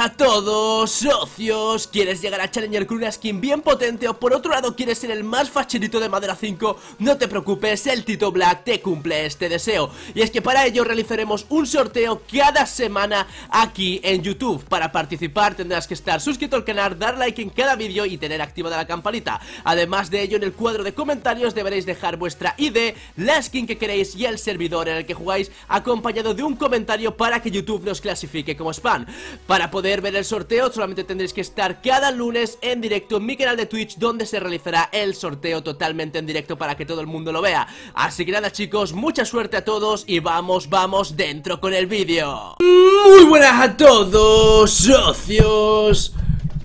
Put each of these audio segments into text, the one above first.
a todos, socios. ¿Quieres llegar a Challenger con una skin bien potente o por otro lado quieres ser el más facilito de Madera 5? No te preocupes, el Tito Black te cumple este deseo. Y es que para ello realizaremos un sorteo cada semana aquí en YouTube. Para participar tendrás que estar suscrito al canal, dar like en cada vídeo y tener activada la campanita. Además de ello en el cuadro de comentarios deberéis dejar vuestra ID, la skin que queréis y el servidor en el que jugáis Acompañado de un comentario para que YouTube nos clasifique como spam. Para poder ver el sorteo solamente tendréis que estar cada lunes en directo en mi canal de Twitch Donde se realizará el sorteo totalmente en directo para que todo el mundo lo vea Así que nada chicos, mucha suerte a todos y vamos, vamos dentro con el vídeo Muy buenas a todos, socios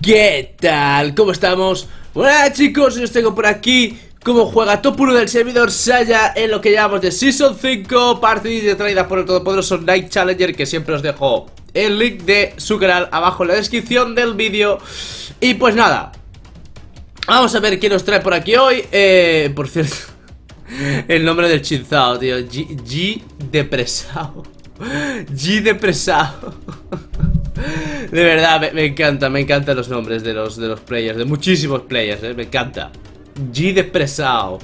¿Qué tal? ¿Cómo estamos? Buenas chicos, os tengo por aquí como juega top 1 del servidor Saya en lo que llamamos de Season 5 partida traída por el todopoderoso Night Challenger que siempre os dejo el link de su canal abajo en la descripción del vídeo. Y pues nada, vamos a ver quién nos trae por aquí hoy. Eh, por cierto, el nombre del chinzao, tío. G, G depresado. G depresado. De verdad, me, encanta, me encantan los nombres de los, de los players, de muchísimos players, eh, me encanta. G depresado.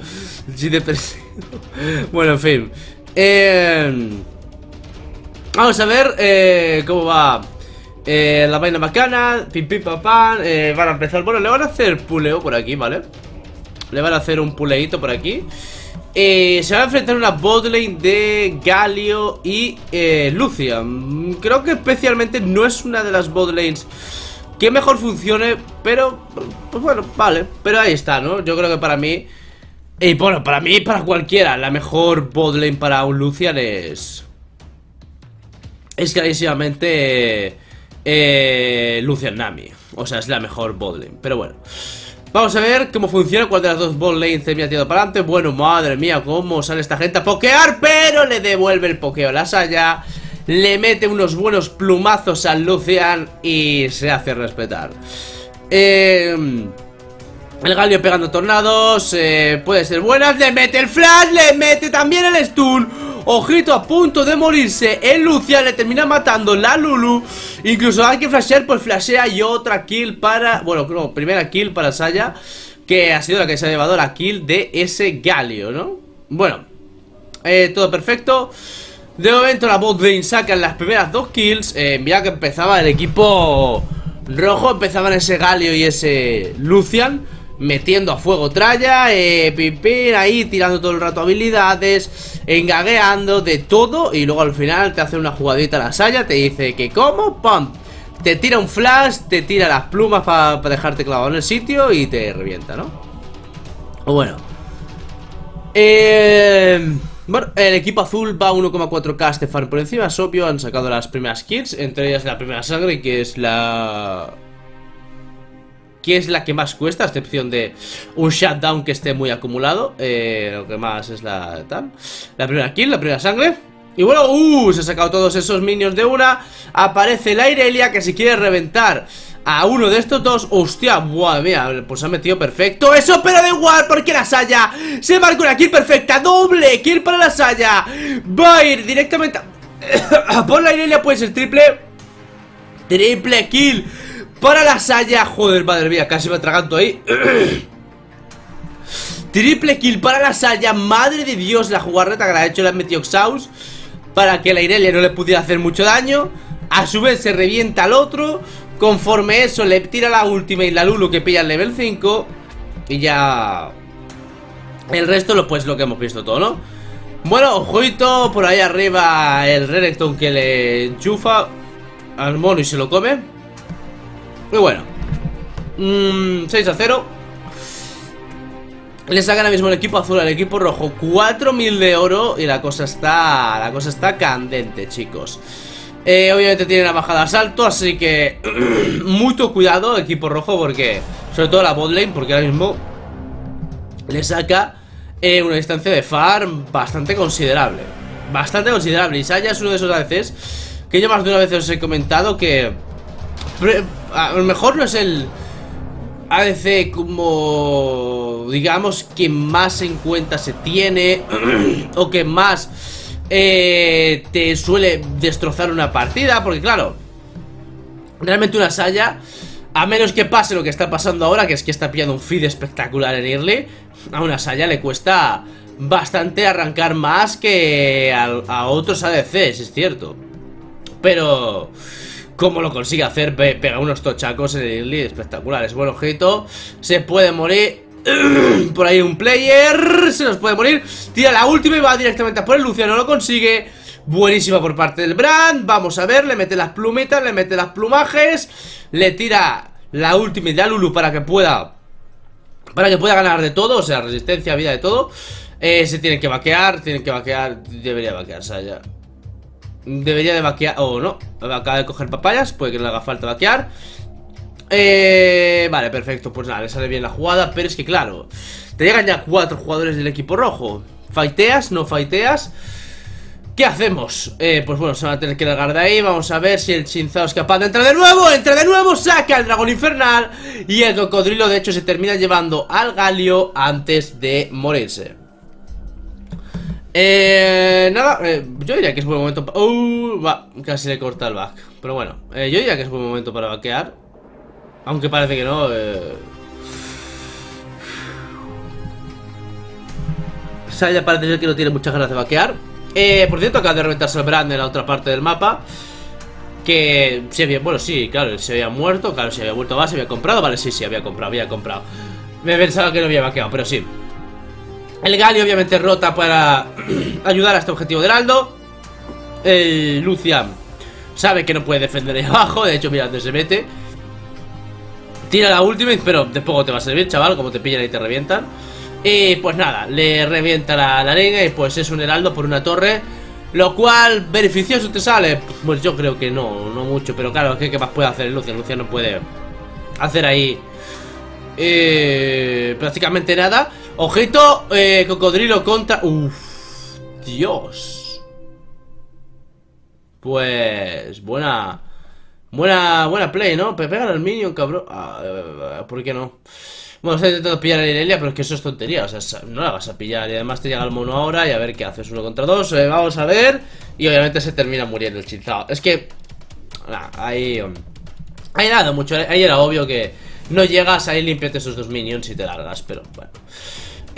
G depresado. Bueno, en fin. Eh... Vamos a ver eh, cómo va eh, la vaina bacana, pim pim pam pam, eh, van a empezar, bueno, le van a hacer puleo por aquí, ¿vale? Le van a hacer un puleito por aquí eh, Se va a enfrentar una botlane de Galio y eh, Lucia Creo que especialmente no es una de las botlanes que mejor funcione, pero, pues bueno, vale, pero ahí está, ¿no? Yo creo que para mí, y bueno, para mí y para cualquiera, la mejor botlane para un Lucian es es clarísimamente eh, Lucian Nami. O sea, es la mejor botlane. Pero bueno. Vamos a ver cómo funciona, cuál de las dos botlanes se me ha tirado para adelante. Bueno, madre mía, cómo sale esta gente a pokear, pero le devuelve el pokeo a la Saya. Le mete unos buenos plumazos al Lucian y se hace respetar. Eh... El Galio pegando tornados eh, Puede ser buenas Le mete el flash Le mete también el stun Ojito a punto de morirse. El Lucia le termina matando la Lulu. Incluso hay que flashear Pues flashea y otra kill para Bueno, no, primera kill para Saya Que ha sido la que se ha llevado la kill de ese Galio, ¿no? Bueno eh, Todo perfecto. De momento la bot lane sacan las primeras dos kills eh, Mira que empezaba el equipo rojo Empezaban ese Galio y ese Lucian metiendo a fuego tralla, eh, pin, ahí tirando todo el rato habilidades, engagueando de todo y luego al final te hace una jugadita a la saya, te dice que como, ¡pum! Te tira un flash, te tira las plumas para dejarte clavado en el sitio y te revienta, ¿no? Bueno. Eh, bueno, el equipo azul va a 1,4k Stefan por encima, es obvio, han sacado las primeras kills, entre ellas la primera sangre que es la que es la que más cuesta, a excepción de un shutdown que esté muy acumulado. Eh, lo que más es la tal. La primera kill, la primera sangre. Y bueno, uh, se ha sacado todos esos minions de una. Aparece la Irelia que si quiere reventar a uno de estos dos Hostia, buah, mira, pues ha metido perfecto Eso, pero da igual, porque la Saya Se marca una kill perfecta, doble kill para la Saya Va a ir directamente a... Por la Irelia puede ser triple Triple kill para la Saya, joder, madre mía, casi me atraganto ahí. Triple kill para la Saya Madre de Dios, la jugarreta que la ha hecho Le ha metido Exhaust Para que la Irelia no le pudiera hacer mucho daño. A su vez se revienta al otro. Conforme eso le tira la última Y la Lulu que pilla el level 5 Y ya... El resto, lo, pues lo que hemos visto todo, ¿no? Bueno, ojito, por ahí arriba El Renekton que le enchufa Al mono y se lo come muy bueno. 6 mm, a 0 Le sacan ahora mismo el equipo azul al equipo rojo. 4000 de oro Y la cosa está La cosa está candente, chicos. Eh, Obviamente tienen la bajada de salto Así que Mucho cuidado, equipo rojo Porque, sobre todo la botlane Porque ahora mismo Le saca eh, una distancia de farm Bastante considerable. Bastante considerable. Y Saya es uno de esos veces Que yo más de una vez os he comentado que a lo mejor no es el ADC como, digamos, que más en cuenta se tiene o que más eh, te suele destrozar una partida, porque claro, Realmente una Saya A menos que pase lo que está pasando ahora Que es que está pillando un feed espectacular en Early A una Saya le cuesta bastante arrancar más que a, otros ADCs, es cierto. Pero... Cómo lo consigue hacer, pega unos tochacos en el Early espectaculares Buen ojito, se puede morir Por ahí un player Se nos puede morir. Tira la última y va directamente a por el Luciano Lo consigue. Buenísima por parte del Brand Vamos a ver, le mete las plumitas, le mete las plumajes Le tira la última y Lulu para que pueda Para que pueda ganar de todo O sea, resistencia, vida, de todo. Eh, Se tienen que vaquear, tienen que vaquear Debería vaquear Saya Debería de vaquear, o no Acaba de coger papayas, puede que le haga falta vaquear. Eh, Vale, perfecto, pues nada, le sale bien la jugada Pero es que claro, te llegan ya cuatro jugadores del equipo rojo. Faiteas, no faiteas ¿Qué hacemos? Eh, pues bueno, se van a tener que largar de ahí Vamos a ver si el Shinzao es capaz de entrar de nuevo Entra de nuevo, saca el dragón infernal Y el cocodrilo de hecho se termina llevando al Galio antes de morirse eh, nada, eh, yo diría que es buen momento para... Uh, va, casi le corta el back Pero bueno, eh, yo diría que es buen momento para vaquear Aunque parece que no eh... Saya parece ser que no tiene muchas ganas de vaquear eh, por cierto, acaba de reventarse el brand en la otra parte del mapa. Que se había, bueno, sí, claro, se había muerto, claro, se había vuelto a base, había comprado, vale, sí, sí, había comprado, había comprado. Me pensaba que no había vaqueado, pero sí. El Gali obviamente rota para ayudar a este objetivo de Aldo. El Lucian sabe que no puede defender ahí abajo, de hecho, mira dónde se mete. Tira la ultimate, pero de poco te va a servir, chaval, como te pillan y te revientan. Y pues nada, le revienta la, la y pues es un heraldo por una torre Lo cual, ¿beneficioso te sale? Pues yo creo que no, no mucho Pero claro, ¿qué, más puede hacer Lucia? Lucia no puede hacer ahí eh, prácticamente nada Ojito, eh, cocodrilo contra... Uf, Dios Pues, buena... Buena, buena play, ¿no? Pega al minion, cabrón ah, ¿Por qué no? Bueno, está intentando pillar a Irelia, pero es que eso es tontería. O sea, no la vas a pillar. Y además te llega el mono ahora y a ver qué haces. Uno contra dos. Eh, vamos a ver. Y obviamente se termina muriendo el chinzao. Es que. ahí. Ahí nada, mucho. Ahí era obvio que no llegas, ahí limpiate esos dos minions y te largas. Pero bueno.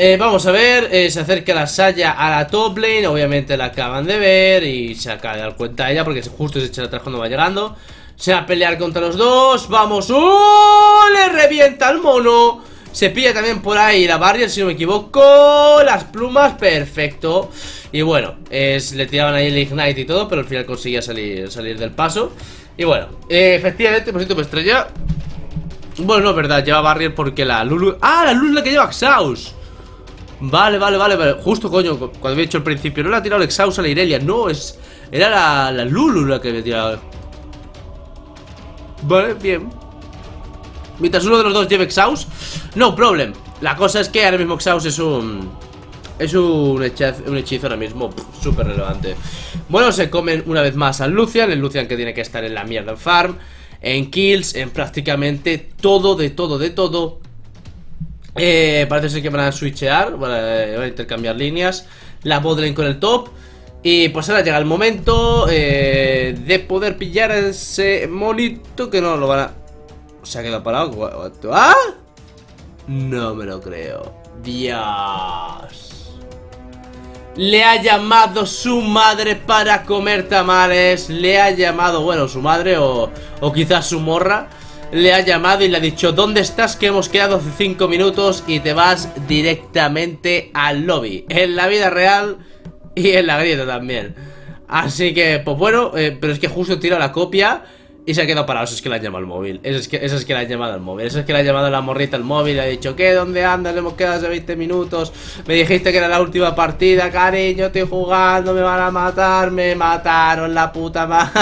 Eh, vamos a ver, eh, se acerca la Saya a la top lane Obviamente la acaban de ver Y se acaba de dar cuenta ella Porque justo se echa atrás cuando va llegando Se va a pelear contra los dos Vamos, ¡oh! Le revienta al mono se pilla también por ahí la barrier, si no me equivoco Las plumas, perfecto Y bueno, es, le tiraban ahí el ignite y todo Pero al final conseguía salir, salir del paso Y bueno, eh, efectivamente, por cierto, me estrella Bueno, no, es verdad, lleva barrier porque la Lulu ¡Ah, la Lulu es la que lleva Exhaust! Vale, vale, vale, vale. Justo, coño, cuando había dicho al principio No le ha tirado el Exhaust a la Irelia, no, es... Era la, Lulu la que me tirado Vale, bien. Mientras uno de los dos lleve Exhaust No problem. La cosa es que ahora mismo Exhaust es un... Es un hechizo, un hechizo ahora mismo súper relevante Bueno, se comen una vez más al Lucian El Lucian que tiene que estar en la mierda en farm En kills, en prácticamente todo, de todo, de todo eh, Parece ser que van a switchear Van a, intercambiar líneas La bodlane con el top y pues ahora llega el momento eh, de poder pillar ese monito que no lo van a... Se ha quedado parado. ¿Ah? No me lo creo. Dios. Le ha llamado su madre para comer tamales. Le ha llamado, bueno, su madre o, o quizás su morra. Le ha llamado y le ha dicho, ¿dónde estás? Que hemos quedado hace 5 minutos y te vas directamente al lobby. En la vida real y en la grieta también. Así que, pues bueno, eh, pero es que justo tiro la copia y se ha quedado parado, eso es que la han llamado al móvil Eso es que, eso es que la han llamado al móvil Eso es que la ha llamado la morrita al móvil Le ha dicho, ¿qué? ¿Dónde andas? Le hemos quedado hace 20 minutos Me dijiste que era la última partida Cariño, estoy jugando, me van a matar Me mataron la puta madre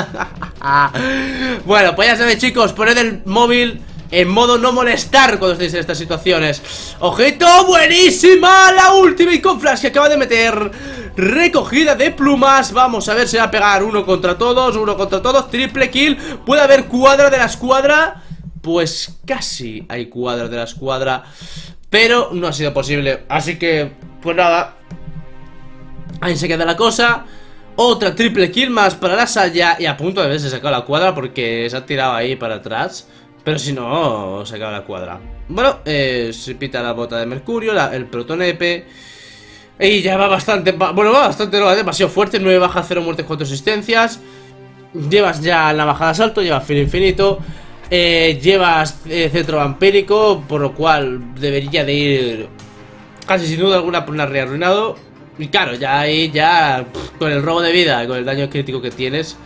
Bueno, pues ya sabéis chicos Poned el móvil en modo no molestar cuando estéis en estas situaciones. ¡Ojito! ¡Buenísima! La última y con flash que acaba de meter. Recogida de plumas Vamos a ver si va a pegar uno contra todos Uno contra todos, triple kill. Puede haber cuadra de la escuadra Pues casi hay cuadra de la escuadra Pero no ha sido posible Así que, pues nada. Ahí se queda la cosa. Otra triple kill más para la Saya Y a punto de verse sacado la cuadra porque se ha tirado ahí para atrás Pero si no, se acaba la cuadra. Bueno, eh, se pita la bota de mercurio, el protonepe Y ya va bastante, bueno, va bastante, no, demasiado fuerte 9 bajas, 0 muertes, 4 asistencias. Llevas ya la bajada de salto, llevas filo infinito eh, Llevas eh, centro vampírico Por lo cual debería de ir Casi sin duda alguna por un arruinado. Y claro, ya ahí ya Con el robo de vida, con el daño crítico que tienes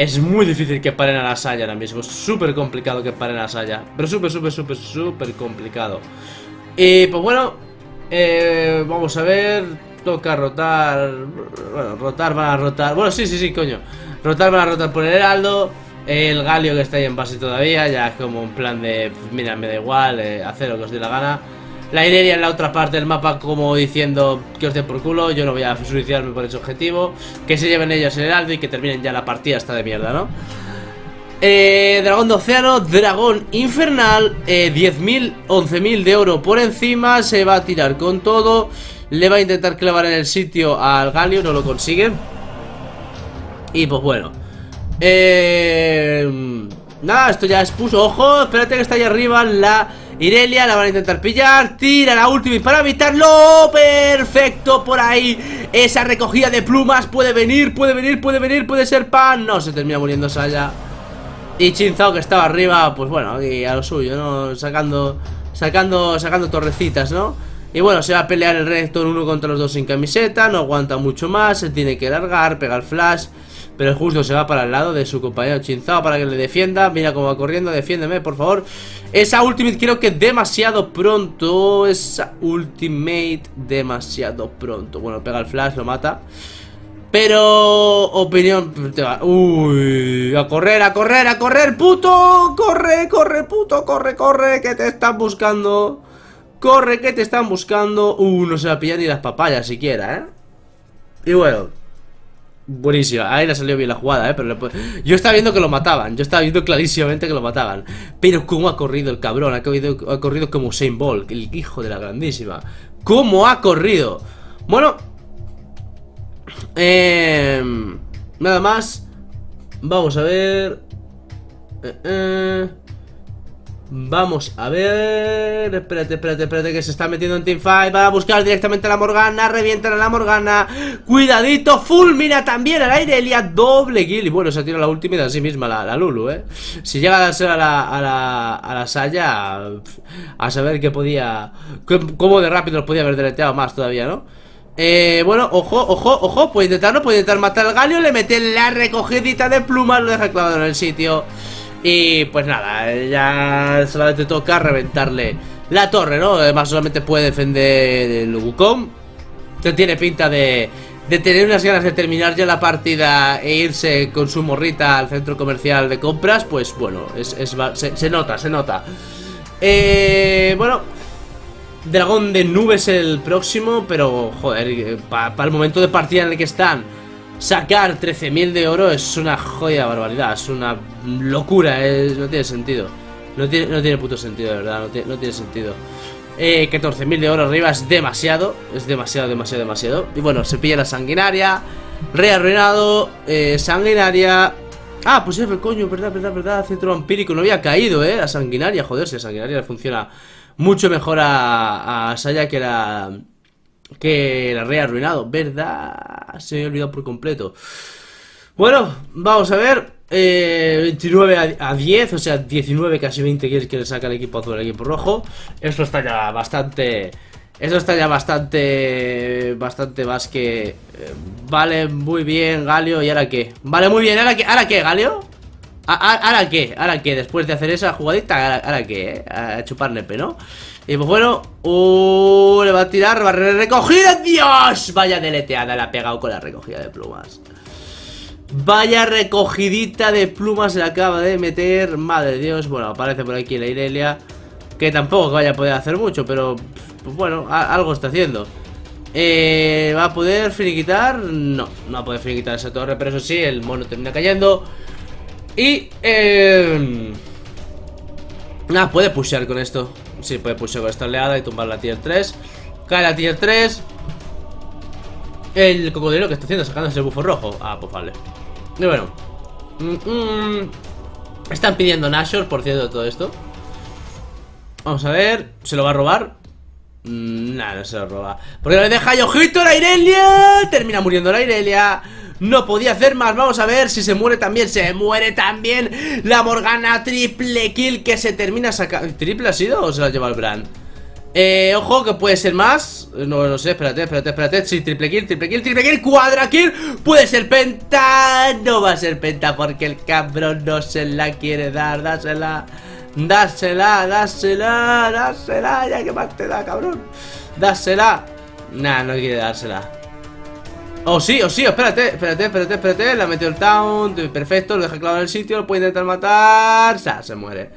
Es muy difícil que paren a la Saya ahora mismo. Es súper complicado que paren a la Saya. Pero súper, súper, súper, súper complicado. Y pues bueno eh, Vamos a ver. Toca rotar. Bueno, rotar van a rotar. Bueno, sí, sí, sí, coño. Rotar van a rotar por el heraldo. El Galio que está ahí en base todavía, ya como un plan de, pues mira, me da igual, eh, hacer lo que os dé la gana. La Irelia en la otra parte del mapa como diciendo que os dé por culo, yo no voy a suicidarme por ese objetivo. Que se lleven ellos el heraldo y que terminen ya la partida esta de mierda, ¿no? Eh, dragón de océano, dragón infernal, eh, 10.000, 11.000 de oro por encima, se va a tirar con todo. Le va a intentar clavar en el sitio al Galio, no lo consigue. Y pues bueno, eh, nada, esto ya expuso Ojo, espérate que está ahí arriba la Irelia, la van a intentar pillar Tira la última para evitarlo Perfecto, por ahí Esa recogida de plumas puede venir Puede venir, puede venir, puede ser pan No, se termina muriendo Saya Y Chinzao que estaba arriba, pues bueno Y a lo suyo, ¿no? Sacando Sacando, sacando torrecitas, ¿no? Y bueno, se va a pelear el Rector uno contra los dos sin camiseta No aguanta mucho más, se tiene que largar Pegar flash pero justo se va para el lado de su compañero Chinzao para que le defienda. Mira cómo va corriendo, defiéndeme por favor. Esa ultimate creo que demasiado pronto. Esa ultimate demasiado pronto. Bueno, pega el flash, lo mata. Pero, opinión Uy, a correr, a correr, a correr, puto. Corre, corre, puto, corre, corre Que te están buscando. Corre, que te están buscando. Uh, no se va a pillar ni las papayas siquiera, ¿eh? Y bueno Buenísima, ahí le salió bien la jugada, ¿eh? Pero Yo estaba viendo que lo mataban, yo estaba viendo clarísimamente que lo mataban Pero cómo ha corrido el cabrón, ha corrido, ha corrido como Shane Ball, el hijo de la grandísima ¿Cómo ha corrido? Bueno eh, Nada más Vamos a ver eh, eh. Vamos a ver Espérate, espérate, espérate Que se está metiendo en teamfight Para buscar directamente a la Morgana Revientan a la Morgana. Cuidadito, fulmina también a la Irelia Doble kill. Y bueno, se tira la última de sí misma la, Lulu, eh Si llega a ser a la, a la, a la Saya A saber que podía Cómo de rápido los podía haber deleteado más todavía, ¿no? Eh, bueno, ojo, ojo, ojo Puede intentarlo, puede intentar matar al Galio Le mete la recogidita de plumas Lo deja clavado en el sitio y pues nada, ya solamente toca reventarle la torre, ¿no? Además solamente puede defender el Wukong Que tiene pinta de, de tener unas ganas de terminar ya la partida e irse con su morrita al centro comercial de compras Pues bueno, es, se, nota, se nota eh, Bueno, Dragón de nubes el próximo, pero joder, eh, para el momento de partida en el que están Sacar 13.000 de oro es una joya barbaridad, es una locura, no tiene sentido. No tiene, no tiene puto sentido, de verdad, no tiene, sentido. Eh, 14.000 de oro arriba es demasiado, es demasiado, demasiado, demasiado. Y bueno, se pilla la sanguinaria, rearruinado, eh, sanguinaria... Ah, pues es coño, verdad, verdad, verdad, centro vampírico, no había caído, eh, la sanguinaria, joder, si la sanguinaria funciona mucho mejor a, a Saya que la que la rey arruinado, ¿verdad? Se me ha olvidado por completo. Bueno, vamos a ver. 29 eh, a, 10, o sea, 19, casi 20 kills que le saca el equipo azul al equipo rojo. Esto está ya bastante. Esto está ya bastante. Bastante más que. Eh, vale muy bien, Galio. ¿Y ahora qué? Vale muy bien, ¿ahora qué, ¿Ahora qué Galio? ¿Ahora qué? ¿Ahora qué? Después de hacer esa jugadita, ¿ahora, qué? Eh? A chupar nepe, ¿no? Y pues bueno, uh, le va a tirar, va a recogida, Dios, vaya deleteada, le ha pegado con la recogida de plumas. Vaya recogidita de plumas se acaba de meter, madre Dios, bueno, aparece por aquí la Irelia, que tampoco vaya a poder hacer mucho, pero pues bueno, algo está haciendo. Eh, ¿Va a poder finiquitar? No, no va a poder finiquitar esa torre, pero eso sí, el mono termina cayendo. Y, eh... Nada, puede pushear con esto. Sí, puede pushear con esta oleada y tumbar la tier 3. Cae la tier 3. El cocodrilo que está haciendo, sacándose el bufo rojo. Ah, pues vale. Y bueno. Mm, mm. Están pidiendo Nashor, por cierto, todo esto. Vamos a ver. ¿Se lo va a robar? Mm, Nada, no se lo roba. Porque le deja y ojito la Irelia. Termina muriendo la Irelia. No podía hacer más, vamos a ver si se muere también. Se muere también la Morgana Triple kill que se termina sacando ¿Triple ha sido o se la lleva el Brand? Eh, ojo que puede ser más. No lo sé, espérate, espérate, espérate. Sí, triple kill, triple kill, triple kill, cuadra kill. Puede ser penta. No va a ser penta porque el cabrón no se la quiere dar. Dásela Dásela, dásela, dásela. Ya que más te da, cabrón. Dásela. Nah, no quiere dársela Oh, sí, oh, sí, espérate, espérate, espérate, espérate. La metió el town, perfecto, lo deja claro en el sitio Lo puede intentar matar, o sea, se muere.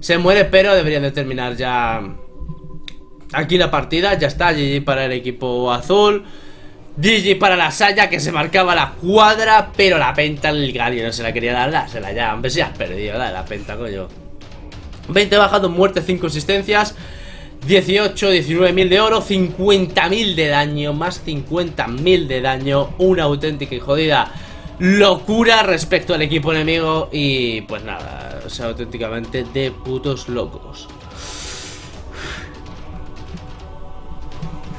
Se muere, pero deberían de terminar ya Aquí la partida, ya está GG para el equipo azul. GG para la Saya que se marcaba la cuadra Pero la penta el Gali no se la quería dar Dásela ya, hombre, si has perdido, dale la penta, coño. 20 bajado, muerte, 5 asistencias 18, 19 mil de oro 50 mil de daño Más 50 mil de daño. Una auténtica y jodida locura respecto al equipo enemigo Y pues nada, o sea, auténticamente de putos locos.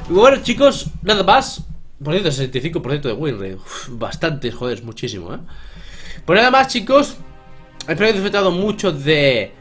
Bueno chicos, nada más. Por cierto, 65% de win rate. Bastantes, joder, muchísimo, ¿eh? Pues nada más chicos. Espero que hayáis disfrutado mucho de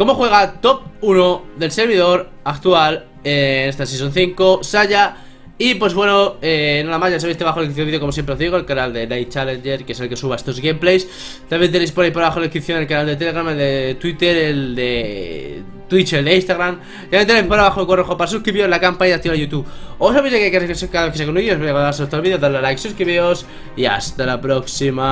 ¿Cómo juega top 1 del servidor actual en esta Season 5? Saya. Y pues bueno, eh, nada más, ya sabéis, debajo en la descripción del vídeo, como siempre os digo, el canal de Night Challenger, que es el que suba estos gameplays. También tenéis por ahí por abajo en la descripción el canal de Telegram, el de Twitter, el de Twitch, el de Instagram. También tenéis por abajo el correo para suscribiros, la campaña y activar YouTube. Os sabéis que queréis cada vez que se con ellos, os voy a dar el vídeo, darle like, suscribiros y hasta la próxima.